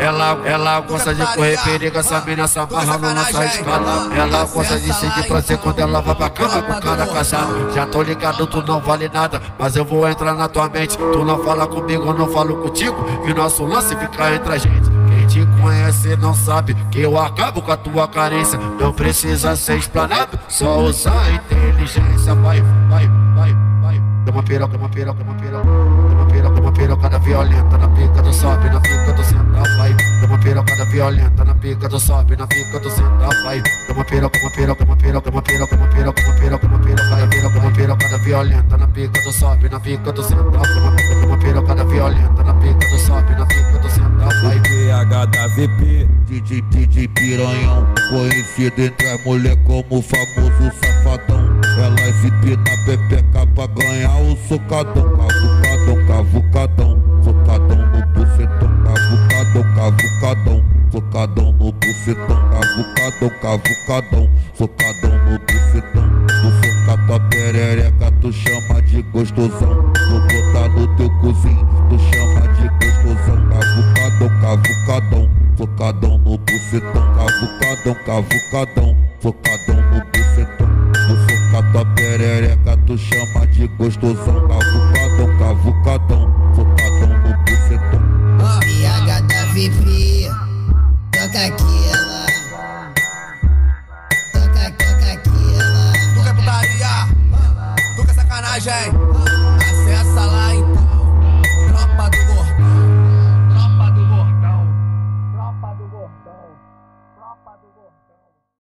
Ela, ela gosta de correr perigo, essa mina se amarra no nossa escada. Ela gosta de seguir pra ser quando ela vai pra cama com cara casado. Já tô ligado, tu não vale nada, mas eu vou entrar na tua mente. Tu não fala comigo, eu não falo contigo, que nosso lance fica entre a gente. Quem te conhece não sabe que eu acabo com a tua carência. Não precisa ser explanado, só usar a inteligência. Vai, vai, vai, vai. Dá uma piroca, uma piroca, uma piroca. Dá uma piroca, uma piroca da violenta. violenta na pica do sobe, na pica do senta, vai. Toma piroca, toma piroca, toma piroca, toma piroca, toma piroca, toma piroca, toma piroca, da piroca, toma piroca da violenta na pica do sobe, na pica do senta, toma piroca, toma piroca da violenta na pica do sobe, na pica do senta, vai. PH da VP, DJ, DJ Piranhão, conhecido entre as mulher como o famoso safadão. ela é empinam a pepeca pra ganhar o socadão, cavucadão, cavucadão. Socadão no bucetão, cavucadão, cavucadão, socadão no bucetão. No soca tua perereca, tu chama de gostosão. Vou botar no teu cozinho, tu chama de gostosão, cavucadão, cavucadão, socadão no bucetão, cavucadão, cavucadão, socadão no bucetão. Vou socar tua perereca, tu chama de gostosão, cavucadão, cavucadão, socadão no bucetão. PH da VP, toca aqui, ela. Toca, toca aqui, ela. Tu quer putaria? Tu quer sacanagem? Acessa lá então. Tropa do Gordão. Tropa do Gordão. Tropa do Gordão. Tropa do Gordão.